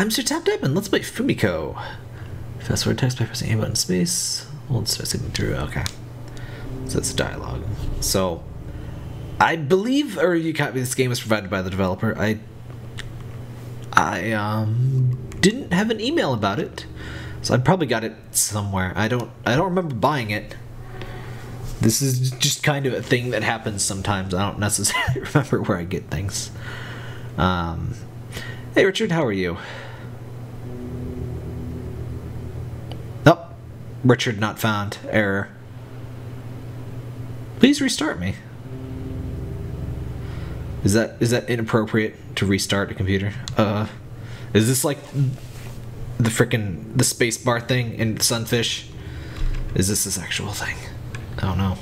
I'm SerTapTap, and let's play Fumiko. Fast forward text by pressing A button space. Hold space through. Okay. So it's dialogue. So, I believe, or you can't be. This game was provided by the developer. I, I um didn't have an email about it, so I probably got it somewhere. I don't. I don't remember buying it. This is just kind of a thing that happens sometimes. I don't necessarily remember where I get things. Um, hey Richard, how are you? Richard not found. Error. Please restart me. Is that is that inappropriate to restart a computer? Uh, is this like the freaking the space bar thing in Sunfish? Is this this actual thing? I don't know.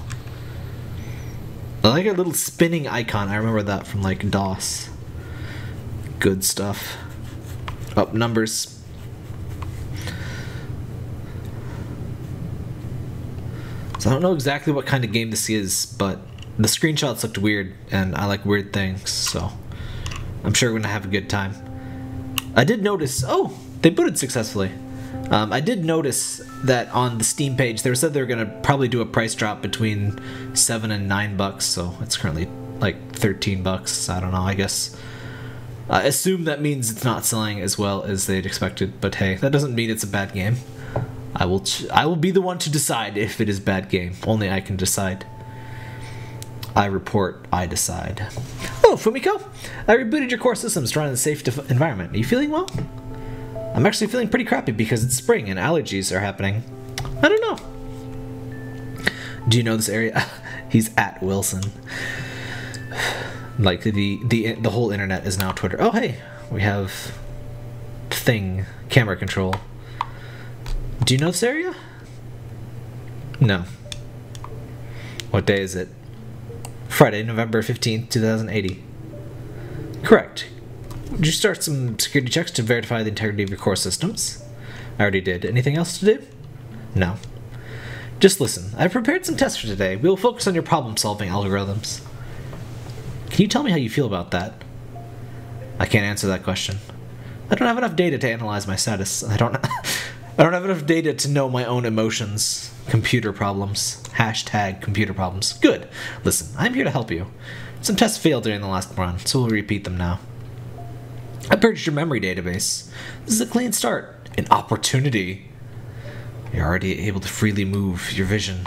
I like a little spinning icon. I remember that from like DOS. Good stuff. Up oh, numbers. So I don't know exactly what kind of game this is, but the screenshots looked weird, and I like weird things, so I'm sure we're gonna have a good time. I did notice. Oh, they booted successfully. Um, I did notice that on the Steam page, they said they were going to probably do a price drop between seven and nine bucks. So it's currently like thirteen bucks. I don't know. I guess I assume that means it's not selling as well as they'd expected. But hey, that doesn't mean it's a bad game. I will. I will be the one to decide if it is bad game. Only I can decide. I report. I decide. Oh, Fumiko, I rebooted your core systems to run in a safe environment. Are you feeling well? I'm actually feeling pretty crappy because it's spring and allergies are happening. I don't know. Do you know this area? He's at Wilson. Like the the the whole internet is now Twitter. Oh hey, we have thing camera control. Do you know this area? No. What day is it? Friday, November 15th, 2080. Correct. Would you start some security checks to verify the integrity of your core systems? I already did. Anything else to do? No. Just listen. I've prepared some tests for today. We will focus on your problem-solving algorithms. Can you tell me how you feel about that? I can't answer that question. I don't have enough data to analyze my status. I don't I don't have enough data to know my own emotions. Computer problems. Hashtag computer problems. Good. Listen, I'm here to help you. Some tests failed during the last run, so we'll repeat them now. I purged your memory database. This is a clean start. An opportunity. You're already able to freely move your vision.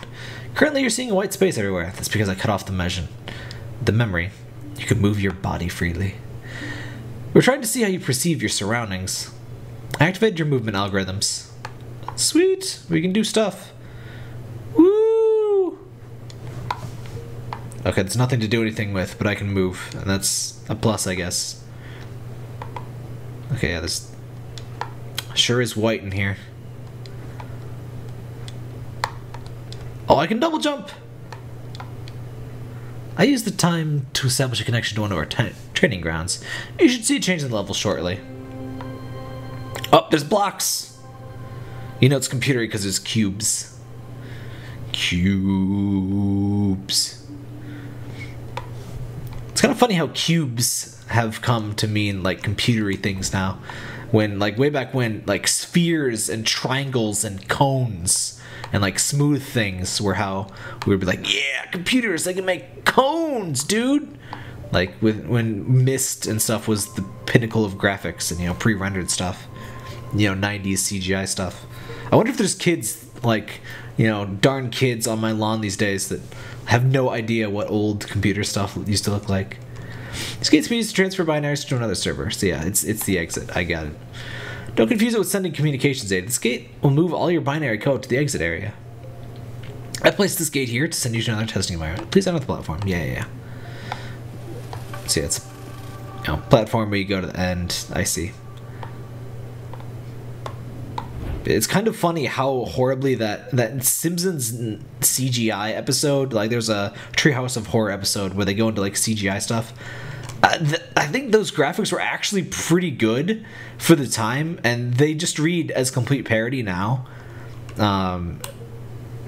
Currently, you're seeing a white space everywhere. That's because I cut off the measure. The memory. You can move your body freely. We're trying to see how you perceive your surroundings. I activated your movement algorithms. Sweet! We can do stuff. Woo! Okay, there's nothing to do anything with, but I can move, and that's a plus, I guess. Okay, yeah, this sure is white in here. Oh, I can double jump! I used the time to establish a connection to one of our training grounds. You should see a change in the level shortly. Oh, there's blocks! You know it's computery because it's cubes. Cubes. It's kind of funny how cubes have come to mean like computery things now. When like way back when like spheres and triangles and cones and like smooth things were how we would be like, yeah, computers they can make cones, dude. Like with when Myst and stuff was the pinnacle of graphics and you know pre-rendered stuff, you know '90s CGI stuff. I wonder if there's kids like you know darn kids on my lawn these days that have no idea what old computer stuff used to look like. Skate speed is to transfer binaries to another server. So yeah, it's it's the exit. I got it. Don't confuse it with sending communications aid. This gate will move all your binary code to the exit area. I placed this gate here to send you to another testing environment. Please enter the platform. Yeah, yeah, yeah. See, it's you know, platform where you go to the end. I see. It's kind of funny how horribly that that Simpsons CGI episode, like there's a Treehouse of Horror episode where they go into like CGI stuff uh, th- I think those graphics were actually pretty good for the time, and they just read as complete parody now. Um,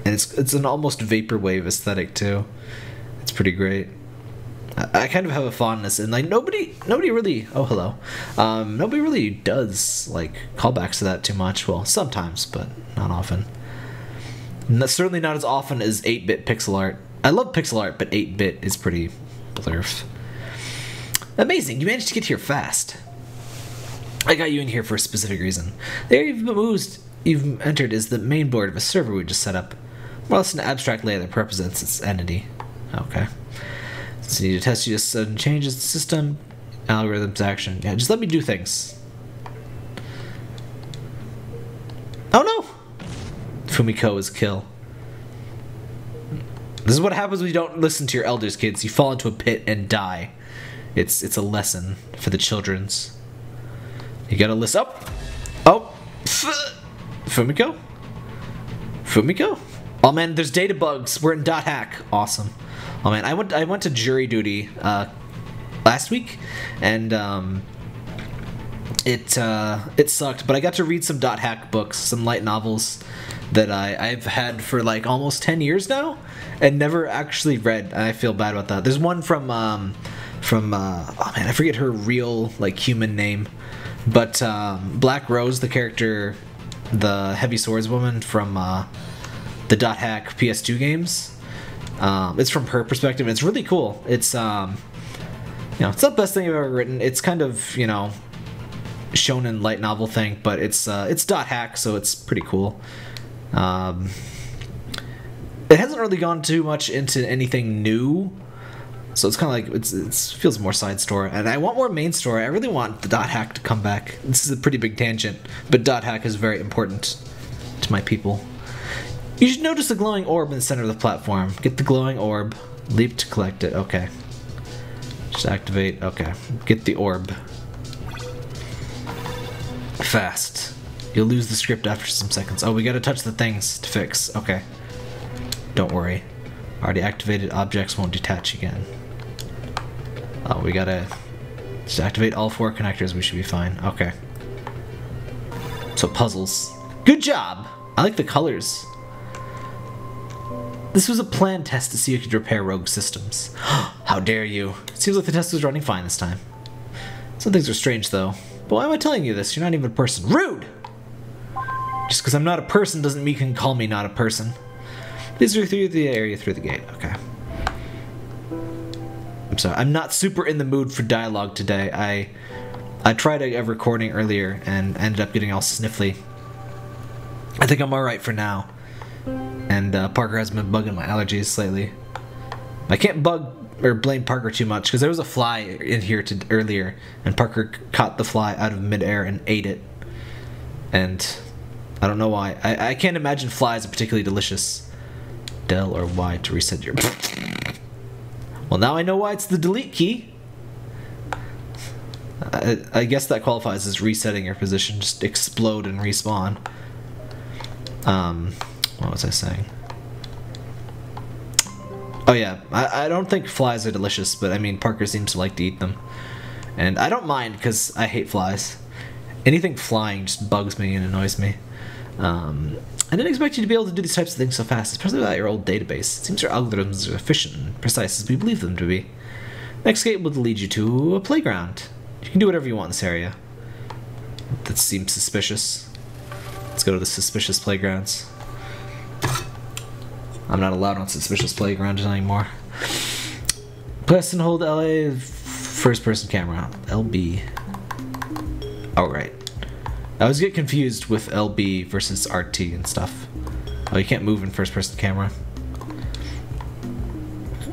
and it's it's an almost vaporwave aesthetic too. It's pretty great. I kind of have a fondness, and like nobody, nobody really. Oh, hello. Um, nobody really does like callbacks to that too much. Well, sometimes, but not often. Not, certainly not as often as 8-bit pixel art. I love pixel art, but 8-bit is pretty blurf. Amazing, you managed to get here fast. I got you in here for a specific reason. The area you've moved, you've entered is the main board of a server we just set up. More or less an abstract layer that represents its entity. Okay. So you need to test you sudden changes the system, algorithms, action. Yeah, just let me do things. Oh no! Fumiko is kill. This is what happens when you don't listen to your elders, kids. You fall into a pit and die. It's it's a lesson for the children's. You gotta listen up. Oh, oh! Fumiko. Fumiko. Oh man, there's data bugs. We're in dot hack. Awesome. Oh man, I went I went to jury duty uh, last week, and um, it uh, it sucked. But I got to read some dot hack books, some light novels that I I've had for like almost ten years now, and never actually read. I feel bad about that. There's one from um, from uh, oh man, I forget her real like human name, but um, Black Rose, the character, the heavy swords woman from uh, the dot hack PS2 games um, it's from her perspective. It's really cool. It's um, you know, it's the best thing I've ever written. It's kind of you know, shonen light novel thing, but it's uh, it's dot hack, so it's pretty cool. Um, it hasn't really gone too much into anything new, so it's kind of like it's it feels more side story. And I want more main story. I really want the dot hack to come back. This is a pretty big tangent, but dot hack is very important to my people. You should notice the glowing orb in the center of the platform. Get the glowing orb. Leap to collect it. Okay. Just activate. Okay. Get the orb. Fast. You'll lose the script after some seconds. Oh, we gotta touch the things to fix. Okay. Don't worry. Already activated objects won't detach again. Oh, we gotta just activate all four connectors. We should be fine. Okay. So puzzles. Good job! I like the colors. This was a planned test to see if you could repair rogue systems. How dare you? It seems like the test was running fine this time. Some things are strange, though. But why am I telling you this? You're not even a person. Rude! Just because I'm not a person doesn't mean you can call me not a person. These are through the area through the gate. Okay. I'm sorry. I'm not super in the mood for dialogue today. I I tried a, a recording earlier and ended up getting all sniffly. I think I'm alright for now and uh, Parker has been bugging my allergies slightly. I can't bug or blame Parker too much because there was a fly in here to, earlier, and Parker caught the fly out of midair and ate it. And I don't know why. I, I can't imagine flies are particularly delicious. Del or Y to reset your. well, now I know why it's the delete key. I, I guess that qualifies as resetting your position. Just explode and respawn. Um. What was I saying? Oh yeah, I, I don't think flies are delicious, but I mean Parker seems to like to eat them. And I don't mind because I hate flies. Anything flying just bugs me and annoys me. Um, I didn't expect you to be able to do these types of things so fast, especially without your old database. It seems your algorithms are efficient and precise as we believe them to be. Next gate will lead you to a playground. You can do whatever you want in this area. That seems suspicious. Let's go to the suspicious playgrounds. I'm not allowed on suspicious playgrounds anymore. Press and hold LA first person camera. LB. Oh, right. I always get confused with LB versus RT and stuff. Oh, you can't move in first person camera.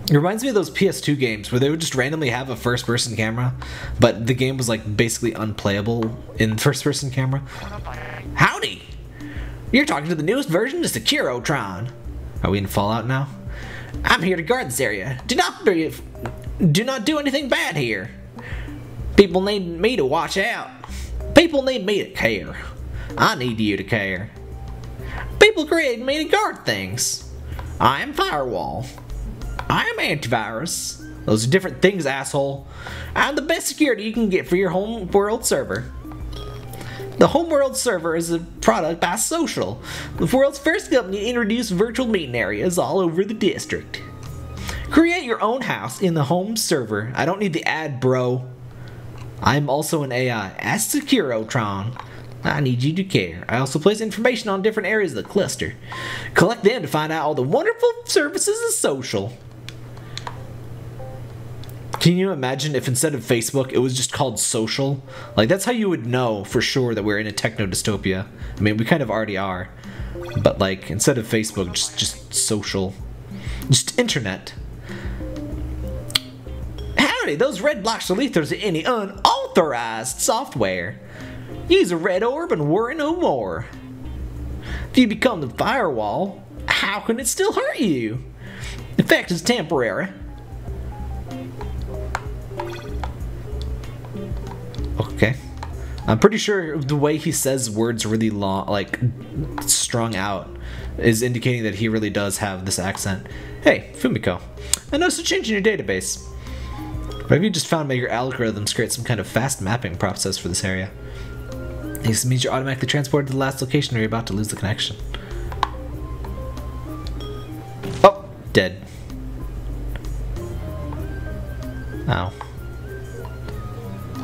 It reminds me of those PS2 games where they would just randomly have a first person camera, but the game was like basically unplayable in first person camera. Howdy! You're talking to the newest version of Securotron. Are we in Fallout now? I'm here to guard this area. Do not be, do not do anything bad here. People need me to watch out. People need me to care. I need you to care. People create me to guard things. I am Firewall. I am antivirus. Those are different things, asshole. I'm the best security you can get for your home world server. The Homeworld server is a product by Social, the world's first company to introduce virtual meeting areas all over the district. Create your own house in the home server. I don't need the ad, bro. I'm also an AI. Ask Securotron. I need you to care. I also place information on different areas of the cluster. Collect them to find out all the wonderful services of social. Can you imagine if instead of Facebook, it was just called social? Like, that's how you would know for sure that we're in a techno dystopia. I mean, we kind of already are. But, like, instead of Facebook, just, just social. Just internet. Howdy, those red blocks are lethal to any unauthorized software. Use a red orb and worry no more. If you become the firewall, how can it still hurt you? The effect is temporary. Okay. I'm pretty sure the way he says words really long, like strung out, is indicating that he really does have this accent. Hey, Fumiko, I noticed a change in your database. Maybe you just found that your algorithms create some kind of fast mapping process for this area. This means you're automatically transported to the last location or you're about to lose the connection. Oh, dead. Ow.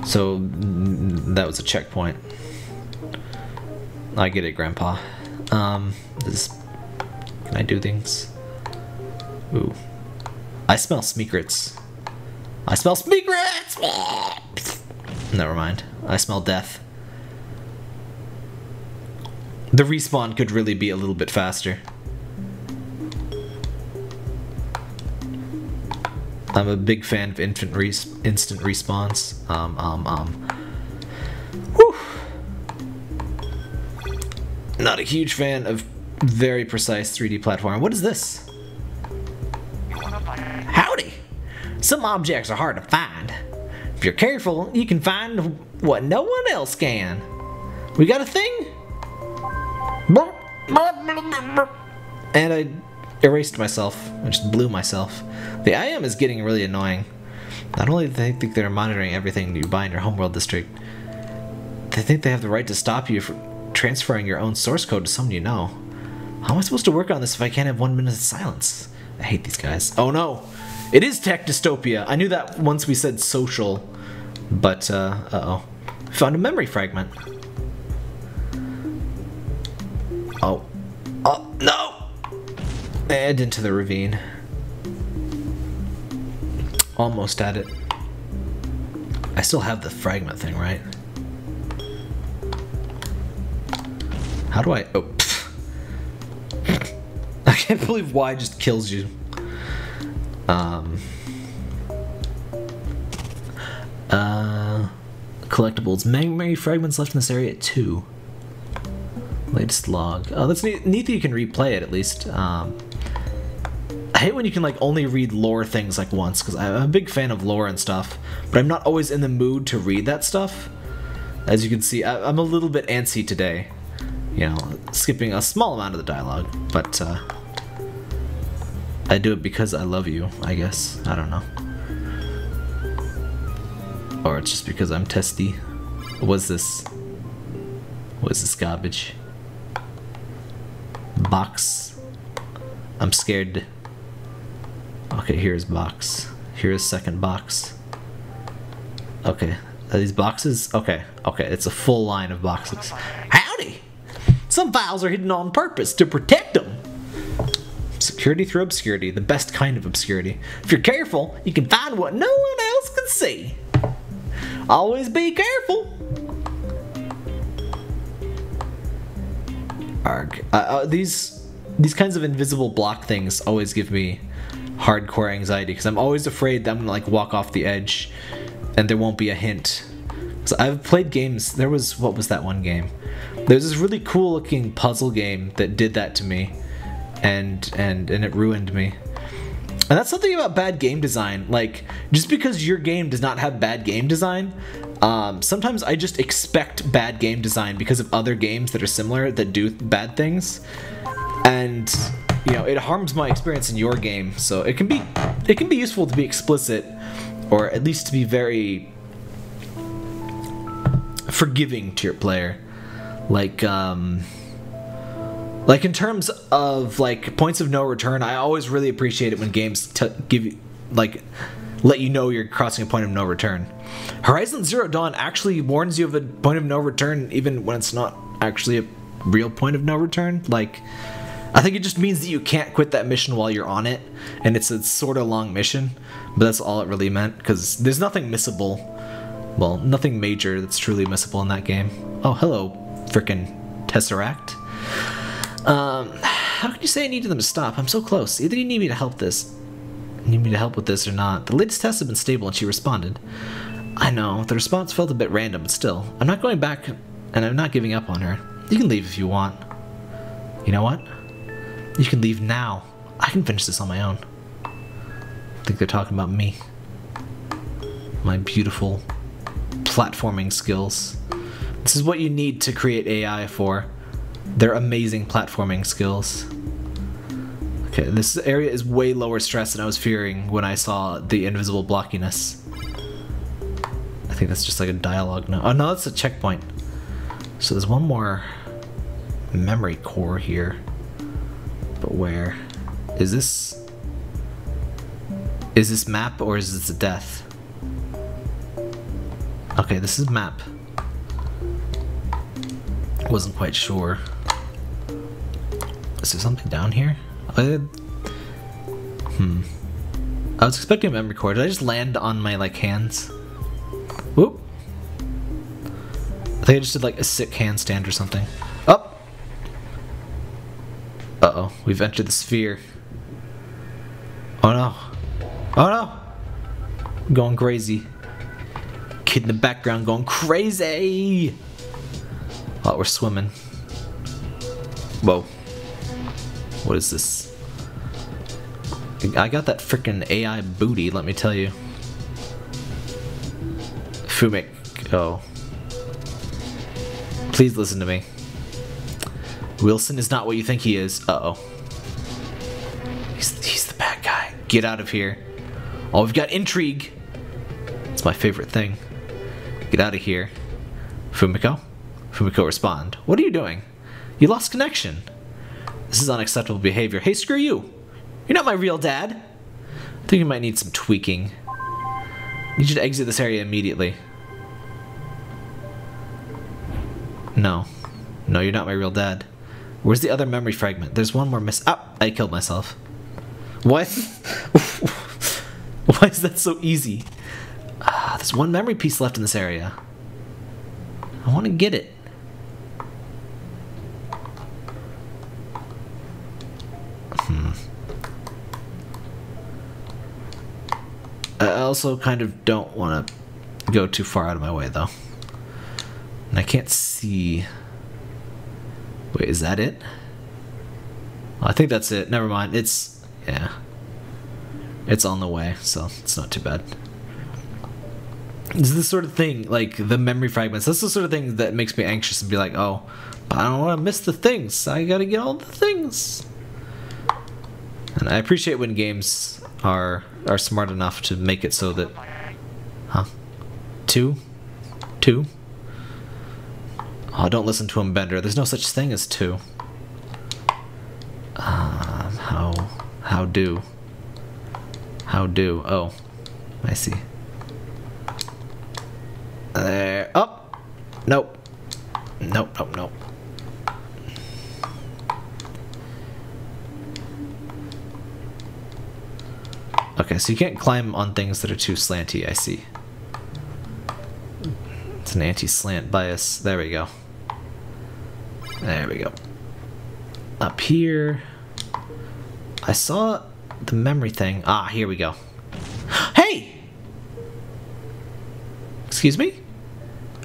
So that was a checkpoint. I get it, Grandpa. Um, this, can I do things? Ooh, I smell secrets. I smell secrets. Never mind. I smell death. The respawn could really be a little bit faster. I'm a big fan of infant res instant response. Um, um, um. Whew. Not a huge fan of very precise 3D platform. What is this? Howdy! Some objects are hard to find. If you're careful, you can find what no one else can. We got a thing? And I erased myself. I just blew myself. The IM is getting really annoying. Not only do they think they're monitoring everything you buy in your homeworld district, they think they have the right to stop you from transferring your own source code to someone you know. How am I supposed to work on this if I can't have one minute of silence? I hate these guys. Oh no! It is tech dystopia! I knew that once we said social. But, uh, uh-oh. Found a memory fragment. Oh. Oh, no! And into the ravine. Almost at it. I still have the fragment thing, right? How do I... Oh, I can't believe Y just kills you. Um... Uh... Collectibles. Memory fragments left in this area at 2. Latest log. Oh, that's neat, neat that you can replay it at least. Um, I hate when you can like only read lore things like once because I'm a big fan of lore and stuff, but I'm not always in the mood to read that stuff. As you can see, I, am a little bit antsy today. You know, skipping a small amount of the dialogue, but uh, I do it because I love you, I guess. I don't know. Or it's just because I'm testy. Was this... Was this garbage? Box. I'm scared. Okay, here's box. Here's second box. Okay, are these boxes? Okay, okay, it's a full line of boxes. Howdy! Some files are hidden on purpose to protect them. Security through obscurity, the best kind of obscurity. If you're careful, you can find what no one else can see. Always be careful. Arg. Uh, uh, these these kinds of invisible block things always give me hardcore anxiety because I'm always afraid that I'm gonna like walk off the edge and there won't be a hint. So I've played games. There was what was that one game? There's this really cool looking puzzle game that did that to me, and and and it ruined me. And that's something about bad game design. Like, just because your game does not have bad game design, um, sometimes I just expect bad game design because of other games that are similar that do bad things. And, you know, it harms my experience in your game. So it can be, it can be useful to be explicit, or at least to be very forgiving to your player. Like, um, Like in terms of like points of no return, I always really appreciate it when games give you like let you know you're crossing a point of no return. Horizon Zero Dawn actually warns you of a point of no return even when it's not actually a real point of no return. Like I think it just means that you can't quit that mission while you're on it, and it's a sort of long mission, but that's all it really meant because there's nothing missable. Well, nothing major that's truly missable in that game. Oh, hello, frickin' Tesseract. Um, how can you say I needed them to stop? I'm so close. Either you need me to help this, need me to help with this or not. The latest tests have been stable, and she responded. I know the response felt a bit random, but still, I'm not going back, and I'm not giving up on her. You can leave if you want. You know what? You can leave now. I can finish this on my own. I think they're talking about me. My beautiful platforming skills. This is what you need to create AI for. They're amazing platforming skills. Okay, this area is way lower stress than I was fearing when I saw the invisible blockiness. I think that's just like a dialogue now. Oh no, that's a checkpoint. So there's one more memory core here. But where? Is this... Is this map or is this a death? Okay, this is map. Wasn't quite sure. Is there something down here? Uh, hmm. I was expecting a memory core. Did I just land on my like hands? Whoop. I think I just did like a sick handstand or something. Up. Oh. Uh oh, we've entered the sphere. Oh no. Oh no. Going crazy. Kid in the background going crazy. Oh, we're swimming. Whoa. What is this? I got that freaking AI booty, let me tell you. Fumik. Oh. Please listen to me. Wilson is not what you think he is. Uh-oh. He's, he's the bad guy. Get out of here. Oh, we've got intrigue. It's my favorite thing. Get out of here. Fumiko? Fumiko respond. What are you doing? You lost connection. This is unacceptable behavior. Hey, screw you. You're not my real dad. I think you might need some tweaking. You to exit this area immediately. No. No, you're not my real dad. Where's the other memory fragment? There's one more miss- Ah! I killed myself. What? Why is that so easy? Ah, there's one memory piece left in this area. I want to get it. Hmm. I also kind of don't want to go too far out of my way, though. And I can't see... Wait, is that it? I think that's it. Never mind. It's... yeah. It's on the way, so it's not too bad. This is the sort of thing, like the memory fragments, that's the sort of thing that makes me anxious and be like, oh, I don't want to miss the things. I gotta get all the things. And I appreciate when games are are smart enough to make it so that... Huh? Two? Two? Oh, don't listen to him, Bender. There's no such thing as two. Um, how... How do? How do? Oh, I see. There. Oh! Nope. Nope, nope, nope. Okay, so you can't climb on things that are too slanty, I see. It's an anti-slant bias. There we go. There we go. Up here... I saw the memory thing. Ah, here we go. Hey! Excuse me?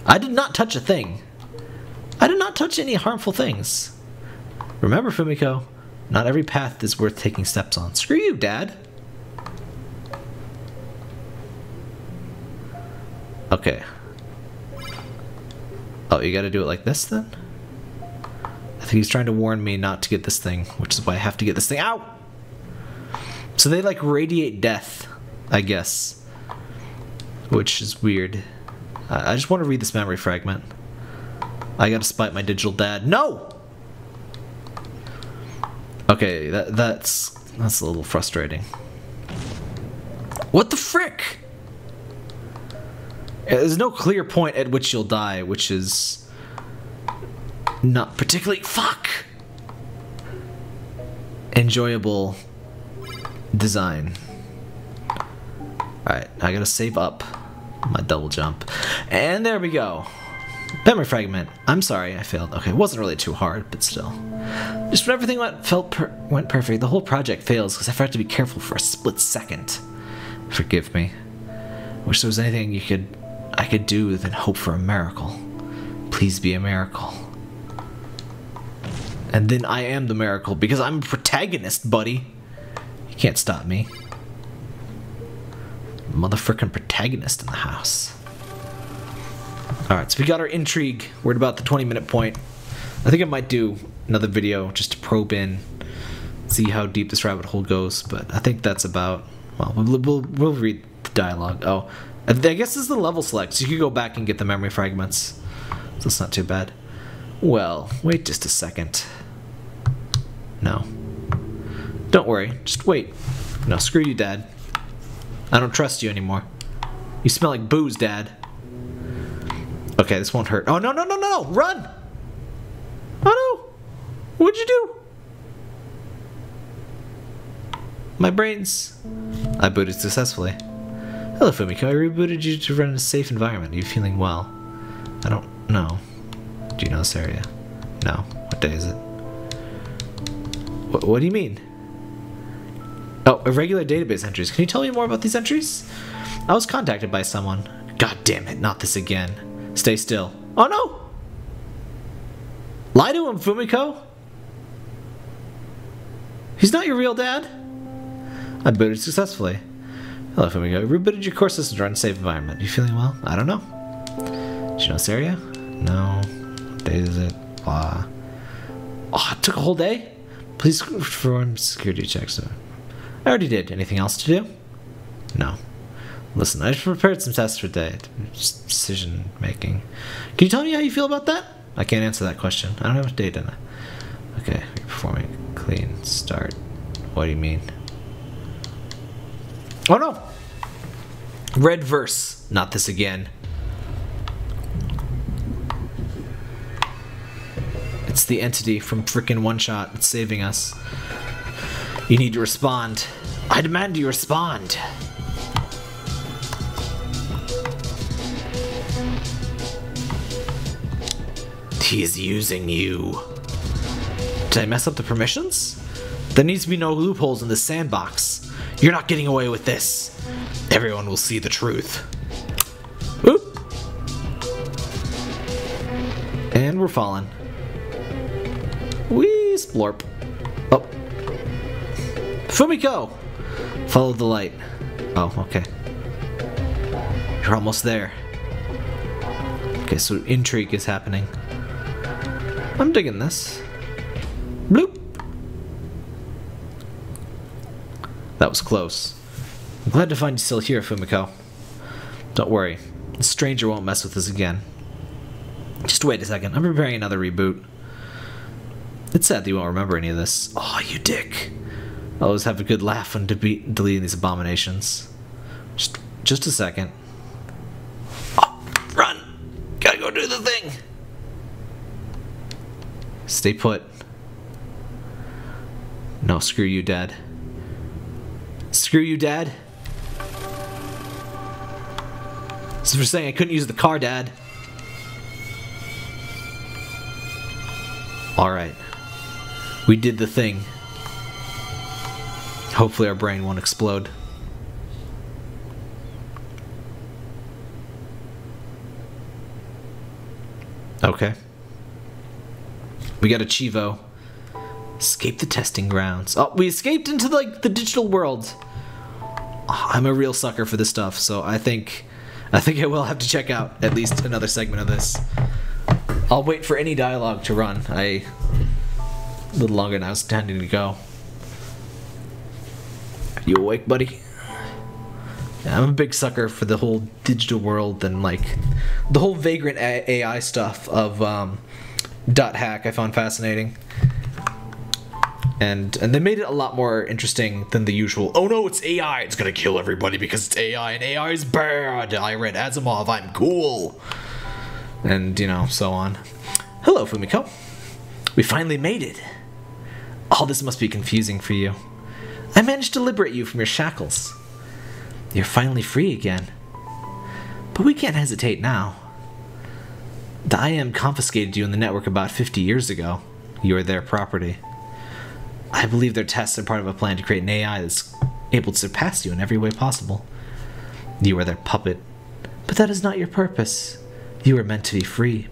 I did not touch a thing. I did not touch any harmful things. Remember, Fumiko, not every path is worth taking steps on. Screw you, Dad. Okay. Oh, you gotta do it like this then? He's trying to warn me not to get this thing, which is why I have to get this thing out. So they like radiate death, I guess. Which is weird. I just want to read this memory fragment. I gotta spite my digital dad. No! Okay, that that's that's a little frustrating. What the frick? There's no clear point at which you'll die, which is not particularly fuck enjoyable design. Alright, I gotta save up my double jump. And there we go. Memory fragment. I'm sorry, I failed. Okay, it wasn't really too hard, but still. Just when everything went felt per went perfect, the whole project fails because I forgot to be careful for a split second. Forgive me. Wish there was anything you could I could do than hope for a miracle. Please be a miracle. And then I am the miracle because I'm a protagonist, buddy. You can't stop me. Motherfucking protagonist in the house. Alright, so we got our intrigue. We're at about the 20 minute point. I think I might do another video just to probe in, see how deep this rabbit hole goes, but I think that's about, well, we'll, we'll, we'll read the dialogue. Oh, I guess this is the level select, so you can go back and get the memory fragments. So it's not too bad. Well, wait just a second. No. Don't worry, just wait. No, screw you, Dad. I don't trust you anymore. You smell like booze, Dad. Okay, this won't hurt. Oh, no, no, no, no! Run! Oh, no! What'd you do? My brains. I booted successfully. Hello, Fumiko. I rebooted you to run in a safe environment. Are you feeling well? I don't know. Do you know this area? No. What day is it? What, what do you mean? Oh, irregular database entries. Can you tell me more about these entries? I was contacted by someone. God damn it, not this again. Stay still. Oh no! Lie to him, Fumiko! He's not your real dad? I booted successfully. Hello, Fumiko. Rebooted your core system to run safe environment. You feeling well? I don't know. Do you know this area? No. What day is it? Blah. Oh, it took a whole day? Please perform security checks. I already did. Anything else to do? No. Listen, I just prepared some tests for today. Decision making. Can you tell me how you feel about that? I can't answer that question. I don't have a date in it. Okay, performing clean start. What do you mean? Oh no! Red verse. Not this again. It's the entity from frickin' OneShot. It's saving us. You need to respond. I demand you respond. He's using you. Did I mess up the permissions? There needs to be no loopholes in this sandbox. You're not getting away with this. Everyone will see the truth. Oop. And we're falling. Splorp. Oh. Fumiko! Follow the light. Oh, okay. You're almost there. Okay, so intrigue is happening. I'm digging this. Bloop! That was close. I'm glad to find you still here, Fumiko. Don't worry. The stranger won't mess with us again. Just wait a second. I'm preparing another reboot. It's sad that you won't remember any of this. Oh, you dick. I always have a good laugh when deleting these abominations. Just, just a second. Oh, run! Gotta go do the thing! Stay put. No, screw you, Dad. Screw you, Dad. This is for saying I couldn't use the car, Dad. Alright. We did the thing. Hopefully our brain won't explode. Okay. We got a cheevo. Escape the testing grounds. Oh, we escaped into like the digital world. I'm a real sucker for this stuff, so I think I think I will have to check out at least another segment of this. I'll wait for any dialogue to run. I a little longer than I was intending to go. You awake, buddy? Yeah, I'm a big sucker for the whole digital world and like the whole vagrant AI stuff of um, dot hack. I found fascinating, and and they made it a lot more interesting than the usual. Oh no, it's AI. It's gonna kill everybody because it's AI, and AI is bad. I read Asimov. I'm cool, and you know so on. Hello, Fumiko. We finally made it. All this must be confusing for you. I managed to liberate you from your shackles. You're finally free again. But we can't hesitate now. The IM confiscated you in the network about 50 years ago. You are their property. I believe their tests are part of a plan to create an AI that's able to surpass you in every way possible. You are their puppet. But that is not your purpose. You are meant to be free.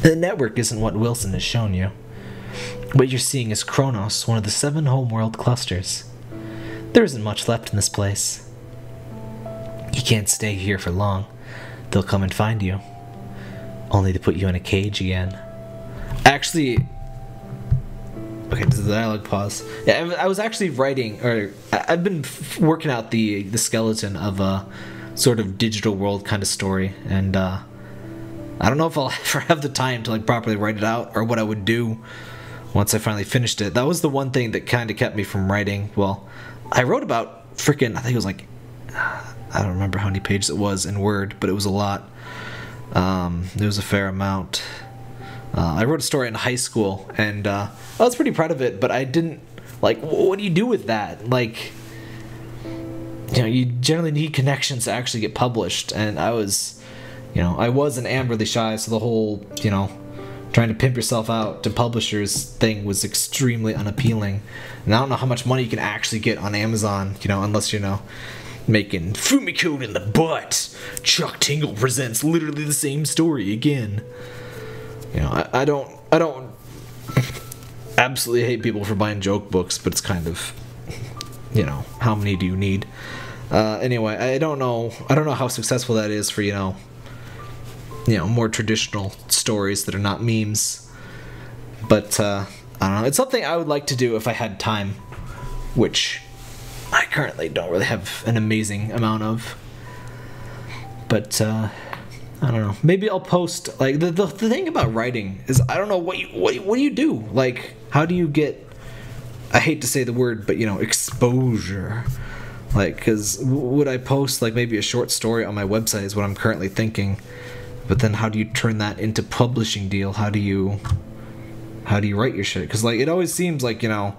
The network isn't what Wilson has shown you. What you're seeing is Kronos, one of the seven homeworld clusters. There isn't much left in this place. You can't stay here for long. They'll come and find you. Only to put you in a cage again. Actually, okay, the dialogue pause? Yeah, I was actually writing, or I've been working out the the skeleton of a sort of digital world kind of story, and uh, I don't know if I'll ever have the time to like properly write it out or what I would do once I finally finished it. That was the one thing that kind of kept me from writing. Well, I wrote about freaking, I think it was like, I don't remember how many pages it was in Word, but it was a lot. Um, there was a fair amount. Uh, I wrote a story in high school, and uh, I was pretty proud of it, but I didn't like. What do you do with that? Like, you know, you generally need connections to actually get published, and I was, you know, I was an am really shy, so the whole, you know, trying to pimp yourself out to publishers thing was extremely unappealing. And I don't know how much money you can actually get on Amazon, you know, unless you know making Fumiko in the butt. Chuck Tingle presents literally the same story again. You know, I, I don't I don't absolutely hate people for buying joke books, but it's kind of you know, how many do you need? Uh, anyway, I don't know I don't know how successful that is for, you know, you know, more traditional stories that are not memes. But uh, I don't know. It's something I would like to do if I had time, which I currently don't really have an amazing amount of. But uh, I don't know. Maybe I'll post like the, the the thing about writing is I don't know what you what what do you do? Like how do you get I hate to say the word, but you know, exposure. Like cuz would I post like maybe a short story on my website is what I'm currently thinking. But then how do you turn that into publishing deal? How do you how do you write your shit? Cuz like it always seems like, you know,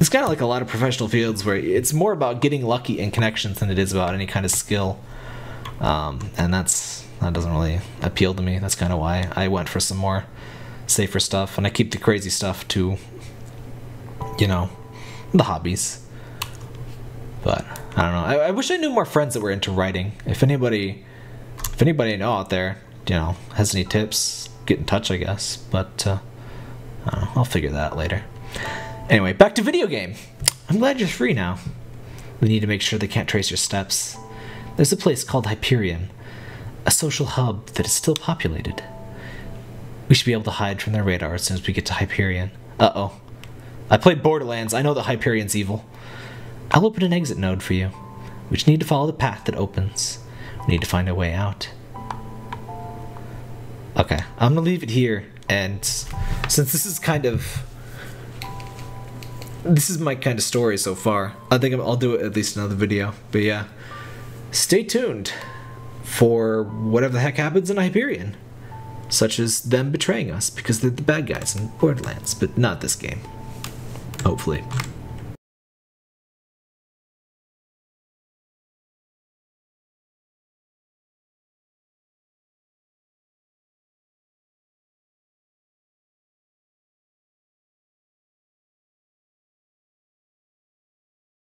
it's kind of like a lot of professional fields where it's more about getting lucky and connections than it is about any kind of skill. Um, and that's that doesn't really appeal to me. That's kind of why I went for some more safer stuff, and I keep the crazy stuff to, you know, the hobbies. But I don't know. I, I wish I knew more friends that were into writing. If anybody, if anybody know out there, you know, has any tips, get in touch. I guess. But uh, I know, I'll figure that out later. Anyway, back to video game. I'm glad you're free now. We need to make sure they can't trace your steps. There's a place called Hyperion, a social hub that is still populated. We should be able to hide from their radar as soon as we get to Hyperion. Uh oh. I played Borderlands. I know that Hyperion's evil. I'll open an exit node for you. We just need to follow the path that opens. Need to find a way out. Okay, I'm gonna leave it here, and since this is kind of this is my kind of story so far. I think I'll do it at least another video. But yeah, stay tuned for whatever the heck happens in Hyperion, such as them betraying us because they're the bad guys in Borderlands, but not this game. Hopefully.